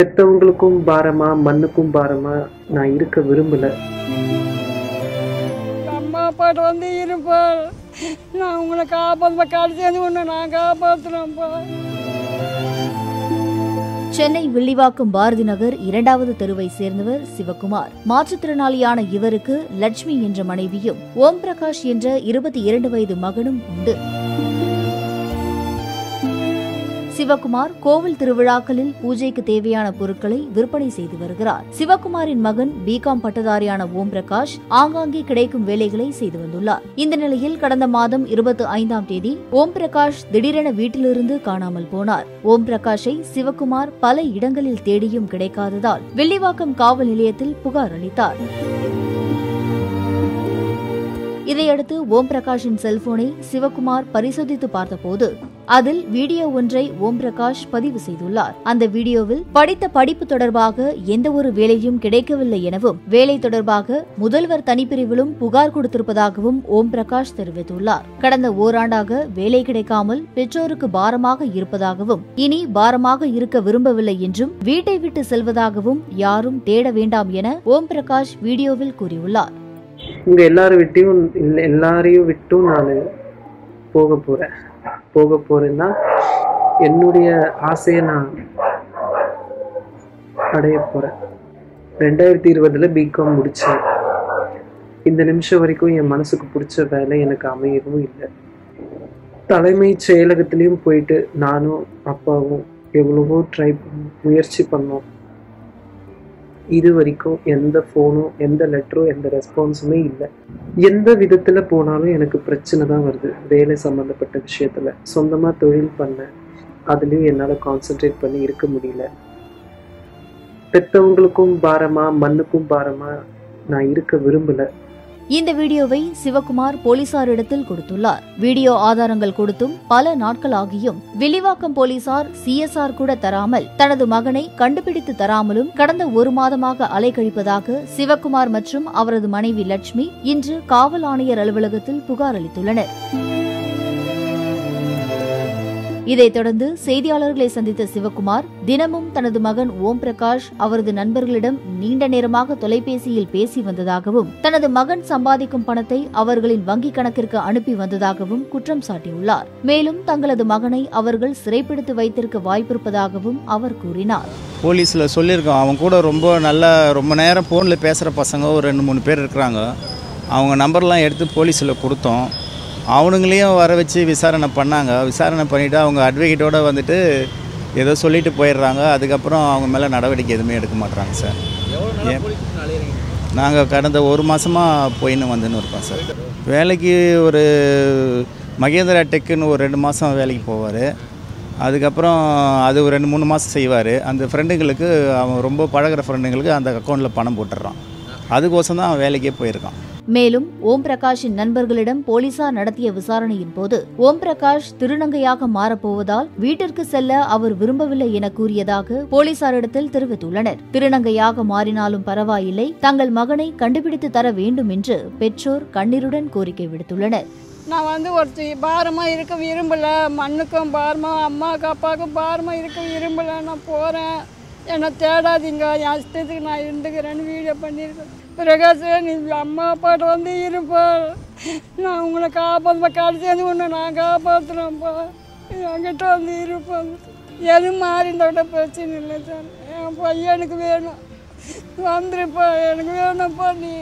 பெத்தவங்களுக்கும் பாரமா மண்ணுக்கும் பாரமா நான் இருக்க விரும்பல. அம்மா அப்பாட்ட வந்து இருப்பா. நான் உங்களை காப்பாற்ற கடைசி ஒன்று நான் காப்பாற்றுறேன்ப்பா சென்னை வில்லிவாக்கம் பாரதி நகர் இரண்டாவது தெருவை சேர்ந்தவர் சிவகுமார். மாற்றுத்திறனாளியான இவருக்கு லட்சுமி என்ற மனைவியும் ஓம் பிரகாஷ் என்ற இருபத்தி இரண்டு வயது மகனும் உண்டு. சிவகுமார் கோவில் திருவிழாக்களில் பூஜைக்கு தேவையான பொருட்களை விற்பனை செய்து வருகிறார். சிவகுமாரின் மகன் பிகாம் பட்டதாரியான ஓம் பிரகாஷ் ஆங்காங்கே கிடைக்கும் வேலைகளை செய்து வந்துள்ளார். இந்த நிலையில் கடந்த மாதம் இருபத்தி ஐந்தாம் தேதி ஓம் பிரகாஷ் திடீரென வீட்டிலிருந்து காணாமல் போனார். ஓம் பிரகாஷை சிவகுமார் பல இடங்களில் தேடியும் கிடைக்காததால் வில்லிவாக்கம் காவல் நிலையத்தில் புகார் அளித்தார். இதையடுத்து ஓம் பிரகாஷின் செல்போனை சிவகுமார் பரிசோதித்து பார்த்தபோது அதில் வீடியோ ஒன்றை ஓம் பிரகாஷ் பதிவு செய்துள்ளார். அந்த வீடியோவில் படித்த படிப்பு தொடர்பாக எந்த ஒரு வேலையும் கிடைக்கவில்லை எனவும் வேலை தொடர்பாக முதல்வர் தனிப்பிரிவிலும் புகார் கொடுத்திருப்பதாகவும் ஓம் பிரகாஷ் தெரிவித்துள்ளார். கடந்த ஓராண்டாக வேலை கிடைக்காமல் பெற்றோருக்கு பாரமாக இருப்பதாகவும் இனி பாரமாக இருக்க விரும்பவில்லை என்றும் வீட்டை விட்டு செல்வதாகவும் யாரும் தேட வேண்டாம் என ஓம் பிரகாஷ் வீடியோவில் கூறியுள்ளார். உங்க எல்லாரும் விட்டையும் எல்லாரையும் விட்டும் நான் போக போறேன். போக போறேன்னா என்னுடைய ஆசையை நான் அடைய போறேன். ரெண்டாயிரத்தி இருபதுல பிகாம் முடித்தேன் இந்த நிமிஷம் வரைக்கும் என் மனசுக்கு பிடிச்ச வேலை எனக்கு அமையவும் இல்லை. தலைமைச் செயலகத்திலையும் போயிட்டு நானும் அப்பாவும் எவ்வளவோ ட்ரை பண்ணோம் முயற்சி பண்ணோம். இது வரைக்கும் எந்த ஃபோனும் எந்த லெட்டரும் எந்த ரெஸ்பான்ஸுமே இல்லை. எந்த விதத்தில் போனாலும் எனக்கு பிரச்சனை தான் வருது வேலை சம்மந்தப்பட்ட விஷயத்தில். சொந்தமாக தொழில் பண்ணேன். அதுலேயும் என்னால் கான்சென்ட்ரேட் பண்ணி இருக்க முடியல. பெத்தவங்களுக்கும் பாரமா மண்ணுக்கும் பாரமா நான் இருக்க விரும்பல. இந்த வீடியோவை சிவகுமார் போலீசாரிடத்தில் கொடுத்துள்ளார். வீடியோ ஆதாரங்கள் கொடுத்தும் பல நாட்கள் ஆகியும் வில்லிவாக்கம் போலீசார் சிஎஸ்ஆர் கூட தராமல் தனது மகனை கண்டுபிடித்து தராமலும் கடந்த ஒரு மாதமாக அலைக்கழிப்பதாக சிவகுமார் மற்றும் அவரது மனைவி லட்சுமி இன்று காவல் ஆணையர் அலுவலகத்தில் புகார் அளித்துள்ளனர். இதைத் தொடர்ந்து செய்தியாளர்களை சந்தித்த சிவகுமார் தினமும் தனது மகன் ஓம் பிரகாஷ் அவரது நண்பர்களிடம் நீண்ட நேரமாக தொலைபேசியில் பேசி வந்ததாகவும் தனது மகன் சம்பாதிக்கும் பணத்தை அவர்களின் வங்கிக் கணக்கிற்கு அனுப்பி வந்ததாகவும் குற்றம் சாட்டியுள்ளார். மேலும் தங்களது மகனை அவர்கள் சிறைப்பிடித்து வைத்திருக்க வாய்ப்பிருப்பதாகவும் அவர் கூறினார். போலீஸில் சொல்லியிருக்கோம். அவங்க கூட ரொம்ப நல்லா ரொம்ப நேரம் ஃபோனில் பேசுகிற பசங்க ஒரு ரெண்டு மூணு பேர் இருக்கிறாங்க. அவங்க நம்பர்லாம் எடுத்து போலீஸில் கொடுத்தோம். அவனுங்களையும் வர வச்சு விசாரணை பண்ணாங்க. விசாரணை பண்ணிவிட்டு அவங்க அட்வொகேட்டோட வந்துட்டு ஏதோ சொல்லிட்டு போயிடுறாங்க. அதுக்கப்புறம் அவங்க மேலே நடவடிக்கை எதுவுமே எடுக்க மாட்றாங்க சார் நாங்கள் கடந்த ஒரு மாதமாக போயின்னு வந்துன்னு இருக்கோம் சார் வேலைக்கு ஒரு மகேந்திரா டெக்குன்னு ஒரு ரெண்டு மாதம் வேலைக்கு போவார். அதுக்கப்புறம் அது ஒரு ரெண்டு மூணு மாதம் செய்வார். அந்த ஃப்ரெண்டுங்களுக்கு அவன் ரொம்ப பழகுற ஃப்ரெண்டுங்களுக்கு அந்த அக்கௌண்ட்டில் பணம் போட்டுடுறான். அதுக்கோசம் தான் அவன் வேலைக்கே போயிருக்கான். மேலும் ஓம் பிரகாஷின் நண்பர்களிடம் போலீசார் நடத்திய விசாரணையின் போது ஓம் பிரகாஷ் திருநங்கையாக மாறப்போவதால் வீட்டிற்கு செல்ல அவர் விரும்பவில்லை என கூறியதாக போலீசாரிடத்தில் தெரிவித்துள்ளனர். திருநங்கையாக மாறினாலும் பரவாயில்லை தங்கள் மகனை கண்டுபிடித்து தர வேண்டும் என்று பெற்றோர் கண்ணீருடன் கோரிக்கை விடுத்துள்ளனர். நான் வந்து ஒருத்தி பாரமாக இருக்க விரும்பலை மண்ணுக்கும் பாரமாக அம்மாவுக்கு அப்பாவுக்கும் பாரமாக இருக்க விரும்பலை நான் போகிறேன் என்னை தேடாதீங்க என் இஷ்டத்துக்கு நான் இருந்துக்கிறேன்னு வீடியோ பண்ணியிருக்கேன். பிரகாஷ் நீ அம்மா அப்பாட்ட வந்து இருப்பா. நான் உங்களை காப்பாற்ற கடைசி ஒன்று நான் காப்பாற்றுறேன்ப்பா என்கிட்ட வந்து இருப்பேன் எதுவும் மாறி விட பிரச்சனை இல்லை சார் என் பையனுக்கு வேணும். வந்துருப்பா. எனக்கு வேணும்ப்பா நீ.